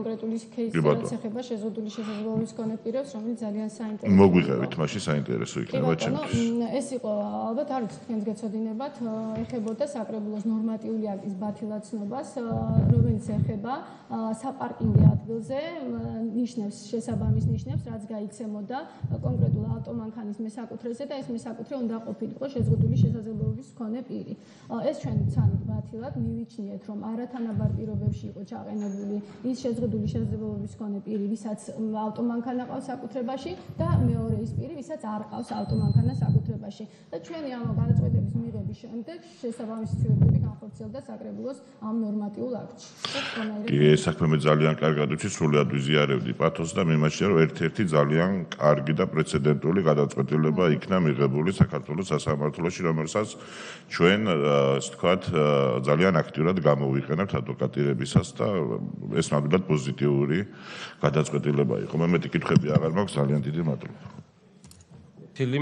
კონკრეტული кейსი რაც ეხება შეზღუდული შესაძლებლობის მქონე პირებს, რომელიც ძალიან საინტერესო. მოგვიყევით, მაშინ საინტერესო იქნება ჩემთვის. ეს იყო ალბათ არ ვიცი თქვენს გეცოდინებათ, ეხებოდა საკრებულოს ნორმატიული აქტის ბათილაცნობას, რომელიც ეხება საპარკინგე ადგილზე ნიშნებს, შესაბამის ნიშნებს, რაც გაიცემოდა კონკრეტულ ავტომანქანის მესაკუთრეზე და ეს მესაკუთრე უნდა ყოფილიყო შეზღუდული შესაძლებლობის მქონე პირი. ეს ჩვენ ცანი ბათილად მივიჩნიეთ, რომ არათანაბარ პირობებში იყო ჩაყენებული ის შეზღუდული შესაძლებლობის მქონე პირი, ვისაც ავტომანქანა ყავს საკუთრებაში და მეორე ის პირი, ვისაც არ ყავს ავტომანქანა საკუთრებაში. და ჩვენი ამ გადაწყვეტების მიღების შემდეგ შესაბამისი ცვლილებები განხორციელდა საკრებულოს ამ ნორმატიულ აქტში. კი, ეს საქმე მე ძალიან კარგად ვიცი, სრულად ვიზიარებდი პათოს და მიმაჩნია, რომ ერთ-ერთი ძალიან კარგი და პრეცედენტული გადაწყვეტილება იქნა მიღებული საქართველოს სასამართლოში, რომელსაც ჩვენ, ასე ვთქვათ, ძალიან აქტიურად გამოვიყენებთ ადვოკატირებისას და ეს ნამდვილად პოზიტიური გადაწყვეტილება იყო. მე მეტი კითხვები აღარ მაქვს, ძალიან დიდი მადლობა. თილი